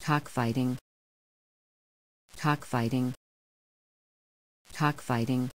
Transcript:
cockfighting. Cockfighting. Cockfighting.